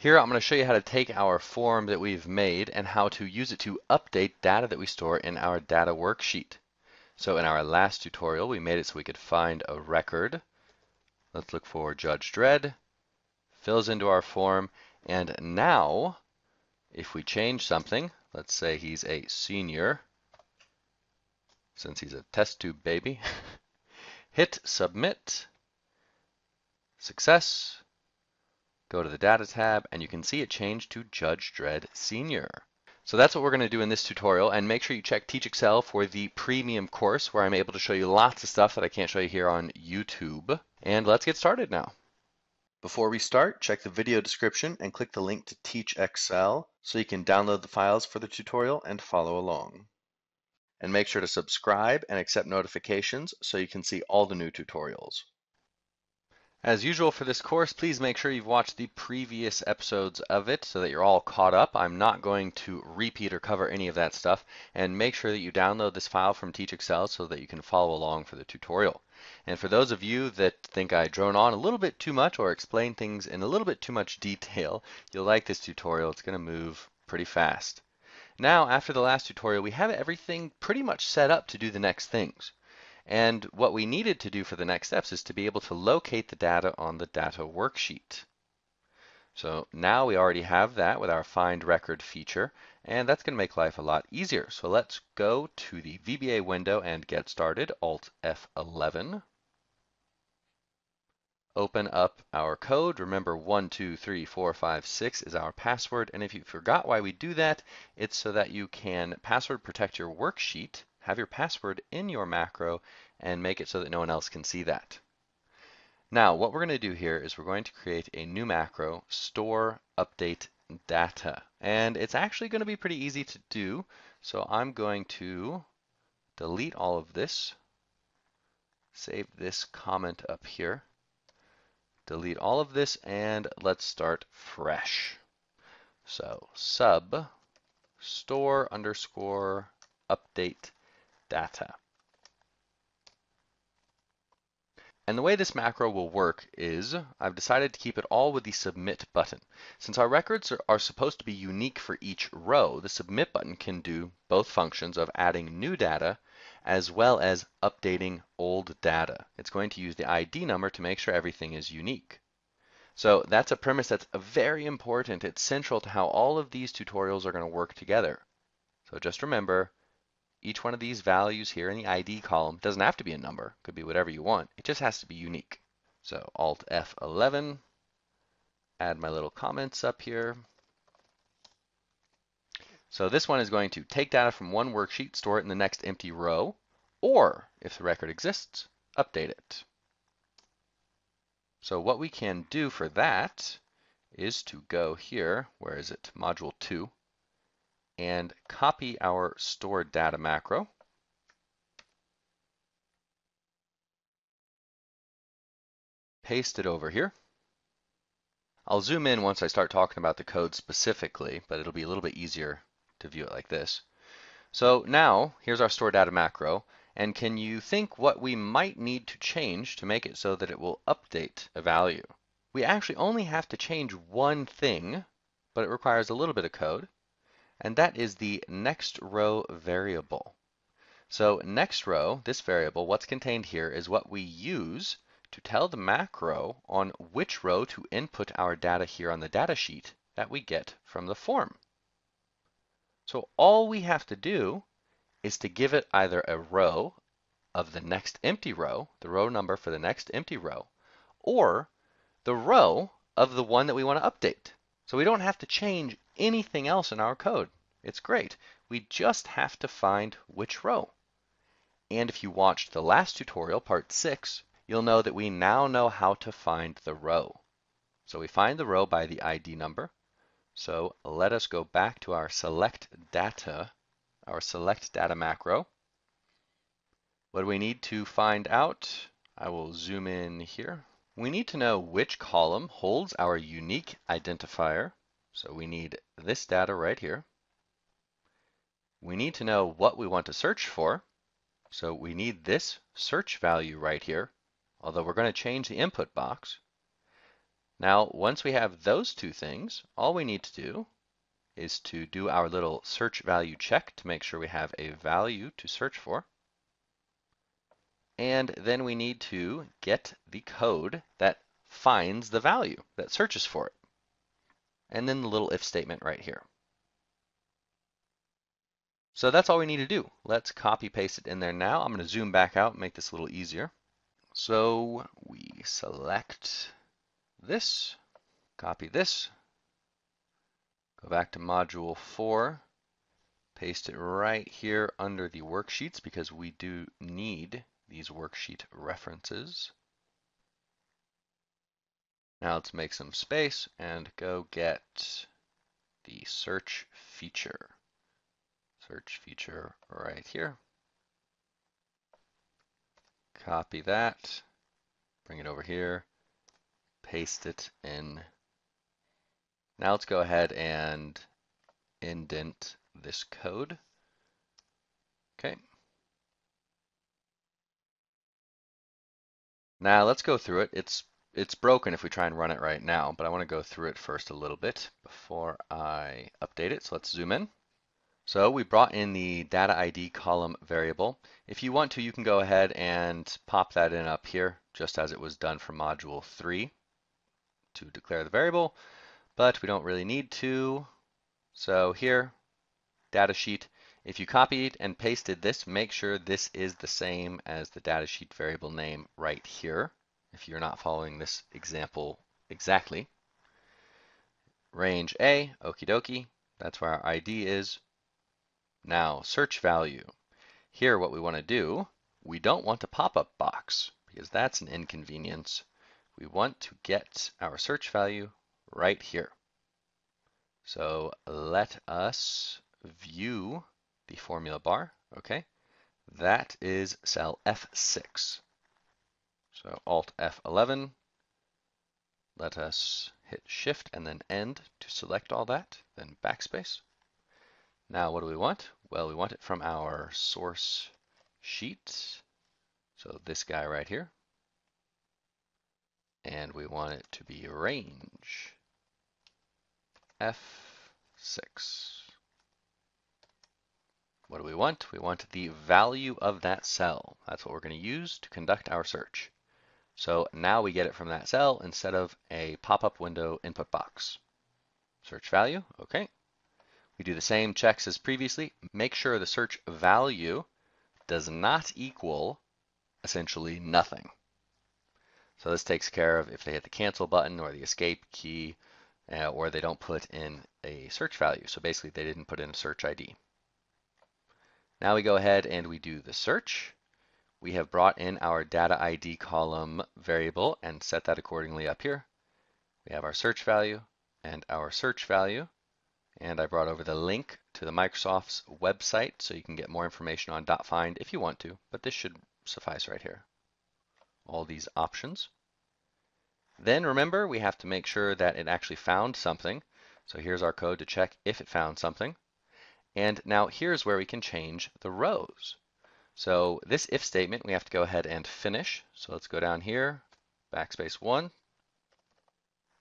Here I'm going to show you how to take our form that we've made and how to use it to update data that we store in our data worksheet. So in our last tutorial we made it so we could find a record. Let's look for Judge Dredd, fills into our form, and now if we change something, let's say he's a senior, since he's a test tube baby, hit submit, success, Go to the Data tab, and you can see it changed to Judge Dredd Senior. So that's what we're going to do in this tutorial, and make sure you check Teach Excel for the premium course where I'm able to show you lots of stuff that I can't show you here on YouTube. And let's get started now. Before we start, check the video description and click the link to Teach Excel so you can download the files for the tutorial and follow along. And make sure to subscribe and accept notifications so you can see all the new tutorials. As usual for this course, please make sure you've watched the previous episodes of it so that you're all caught up. I'm not going to repeat or cover any of that stuff. And make sure that you download this file from Teach Excel so that you can follow along for the tutorial. And for those of you that think I drone on a little bit too much or explain things in a little bit too much detail, you'll like this tutorial. It's going to move pretty fast. Now, after the last tutorial, we have everything pretty much set up to do the next things. And what we needed to do for the next steps is to be able to locate the data on the data worksheet. So now we already have that with our find record feature, and that's going to make life a lot easier. So let's go to the VBA window and get started, Alt F11. Open up our code. Remember 1, 2, 3, 4, 5, 6 is our password. And if you forgot why we do that, it's so that you can password protect your worksheet have your password in your macro and make it so that no one else can see that. Now, what we're going to do here is we're going to create a new macro, store update data. And it's actually going to be pretty easy to do. So I'm going to delete all of this, save this comment up here, delete all of this, and let's start fresh. So sub store underscore update data. And the way this macro will work is I've decided to keep it all with the submit button. Since our records are, are, supposed to be unique for each row, the submit button can do both functions of adding new data as well as updating old data. It's going to use the ID number to make sure everything is unique. So that's a premise that's very important. It's central to how all of these tutorials are going to work together. So just remember, each one of these values here in the ID column doesn't have to be a number, could be whatever you want. It just has to be unique. So Alt F11, add my little comments up here. So this one is going to take data from one worksheet, store it in the next empty row, or if the record exists, update it. So what we can do for that is to go here, where is it, module 2, and copy our stored data macro. Paste it over here. I'll zoom in once I start talking about the code specifically, but it'll be a little bit easier to view it like this. So now, here's our store data macro, and can you think what we might need to change to make it so that it will update a value? We actually only have to change one thing, but it requires a little bit of code and that is the next row variable. So next row, this variable, what's contained here is what we use to tell the macro on which row to input our data here on the data sheet that we get from the form. So all we have to do is to give it either a row of the next empty row, the row number for the next empty row, or the row of the one that we want to update. So we don't have to change anything else in our code. It's great. We just have to find which row. And if you watched the last tutorial, part 6, you'll know that we now know how to find the row. So we find the row by the ID number. So let us go back to our select data, our select data macro. What do we need to find out? I will zoom in here. We need to know which column holds our unique identifier. So we need this data right here. We need to know what we want to search for. So we need this search value right here, although we're going to change the input box. Now, once we have those two things, all we need to do is to do our little search value check to make sure we have a value to search for. And then we need to get the code that finds the value, that searches for it. And then the little if statement right here. So that's all we need to do. Let's copy paste it in there now. I'm going to zoom back out and make this a little easier. So we select this, copy this, go back to module 4, paste it right here under the worksheets because we do need these worksheet references. Now let's make some space and go get the search feature search feature right here. Copy that, bring it over here, paste it in. Now let's go ahead and indent this code. Okay. Now let's go through it. It's it's broken if we try and run it right now, but I want to go through it first a little bit before I update it. So let's zoom in. So we brought in the data ID column variable. If you want to, you can go ahead and pop that in up here, just as it was done for module 3 to declare the variable, but we don't really need to. So here, data sheet, if you copied and pasted this, make sure this is the same as the datasheet variable name right here, if you're not following this example exactly. Range A, okie dokie, that's where our ID is. Now, search value. Here, what we want to do, we don't want a pop-up box because that's an inconvenience. We want to get our search value right here. So let us view the formula bar. Okay, that is cell F6. So Alt F11. Let us hit Shift and then End to select all that, then backspace. Now what do we want? Well, we want it from our source sheet. So this guy right here. And we want it to be range F6. What do we want? We want the value of that cell. That's what we're going to use to conduct our search. So now we get it from that cell instead of a pop-up window input box. Search value, okay. We do the same checks as previously. Make sure the search value does not equal essentially nothing. So this takes care of if they hit the cancel button or the escape key uh, or they don't put in a search value. So basically they didn't put in a search ID. Now we go ahead and we do the search. We have brought in our data ID column variable and set that accordingly up here. We have our search value and our search value. And I brought over the link to the Microsoft's website so you can get more information on .find if you want to, but this should suffice right here. All these options. Then remember, we have to make sure that it actually found something. So here's our code to check if it found something. And now here's where we can change the rows. So this if statement, we have to go ahead and finish. So let's go down here, backspace one,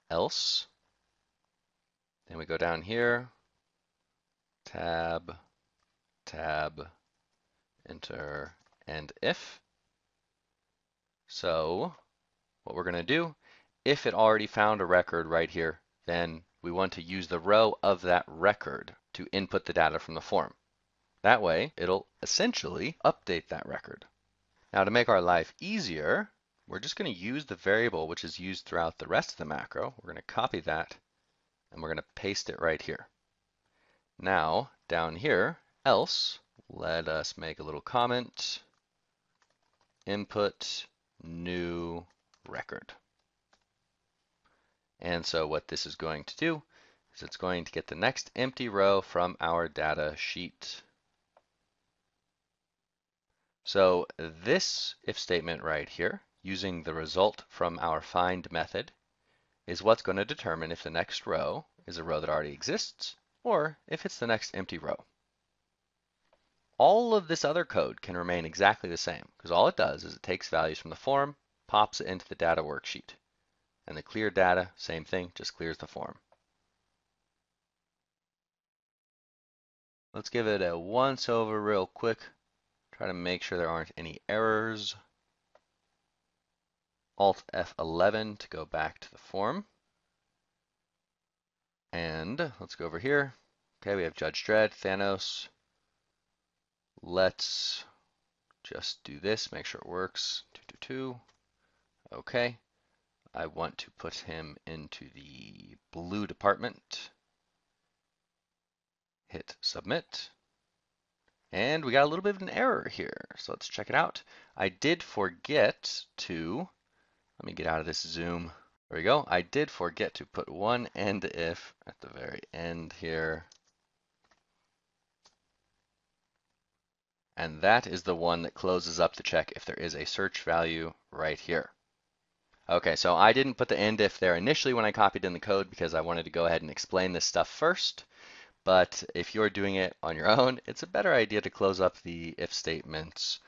else, then we go down here, tab, tab, enter, and if. So what we're going to do, if it already found a record right here, then we want to use the row of that record to input the data from the form. That way, it'll essentially update that record. Now to make our life easier, we're just going to use the variable which is used throughout the rest of the macro. We're going to copy that and we're going to paste it right here. Now, down here, else, let us make a little comment, input new record. And so what this is going to do is it's going to get the next empty row from our data sheet. So this if statement right here, using the result from our find method, is what's going to determine if the next row is a row that already exists or if it's the next empty row. All of this other code can remain exactly the same because all it does is it takes values from the form, pops it into the data worksheet. And the clear data, same thing, just clears the form. Let's give it a once over real quick. Try to make sure there aren't any errors. Alt F11 to go back to the form. And let's go over here. Okay, we have Judge Dredd, Thanos. Let's just do this, make sure it works. Two, two, two. Okay. I want to put him into the blue department. Hit submit. And we got a little bit of an error here. So let's check it out. I did forget to, let me get out of this zoom. There we go. I did forget to put one end if at the very end here. And that is the one that closes up the check if there is a search value right here. Okay, so I didn't put the end if there initially when I copied in the code because I wanted to go ahead and explain this stuff first. But if you're doing it on your own, it's a better idea to close up the if statements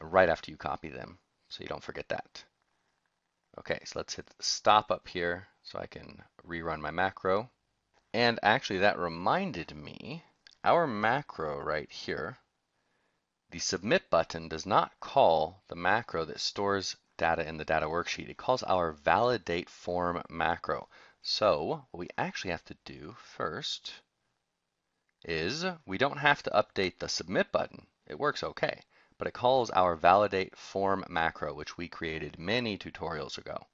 right after you copy them so you don't forget that. Okay, so let's hit stop up here so I can rerun my macro. And actually that reminded me, our macro right here, the submit button does not call the macro that stores data in the data worksheet. It calls our validate form macro. So what we actually have to do first is we don't have to update the submit button. It works okay, but it calls our validate form macro, which we created many tutorials ago.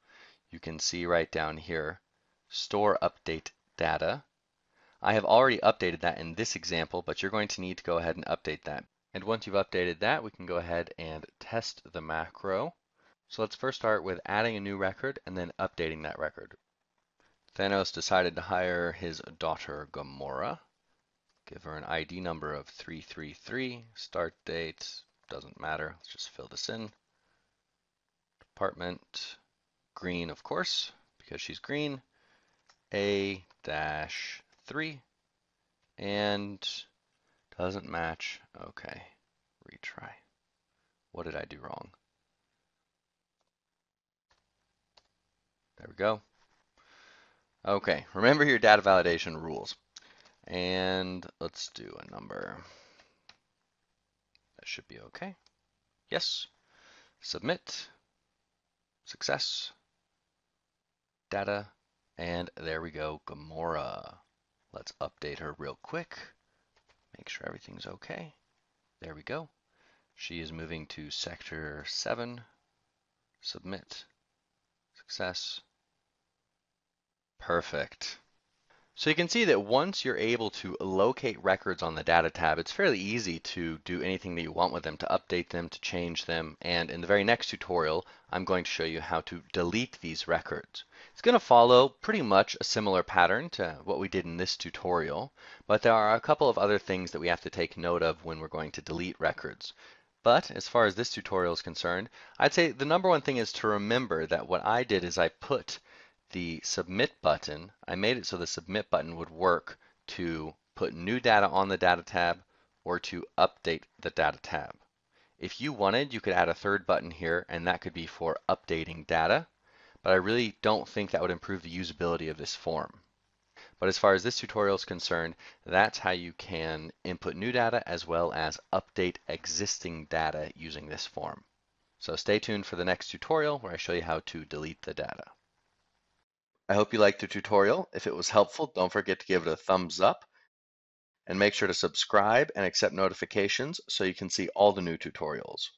You can see right down here, store update data. I have already updated that in this example, but you're going to need to go ahead and update that and once you've updated that, we can go ahead and test the macro. So let's first start with adding a new record and then updating that record. Thanos decided to hire his daughter Gamora. Give her an ID number of 333. Start date, doesn't matter. Let's just fill this in. Department, green of course, because she's green. A dash 3. And doesn't match. Okay. Retry. What did I do wrong? There we go. Okay, remember your data validation rules. And let's do a number. That should be okay. Yes. Submit. Success. Data. And there we go, Gamora. Let's update her real quick. Make sure everything's okay. There we go. She is moving to sector 7. Submit. Success. Perfect. So you can see that once you're able to locate records on the data tab, it's fairly easy to do anything that you want with them, to update them, to change them. And in the very next tutorial, I'm going to show you how to delete these records. It's going to follow pretty much a similar pattern to what we did in this tutorial, but there are a couple of other things that we have to take note of when we're going to delete records. But as far as this tutorial is concerned, I'd say the number one thing is to remember that what I did is I put the submit button, I made it so the submit button would work to put new data on the data tab or to update the data tab. If you wanted, you could add a third button here and that could be for updating data, but I really don't think that would improve the usability of this form. But as far as this tutorial is concerned, that's how you can input new data as well as update existing data using this form. So stay tuned for the next tutorial where I show you how to delete the data. I hope you liked the tutorial. If it was helpful, don't forget to give it a thumbs up and make sure to subscribe and accept notifications so you can see all the new tutorials.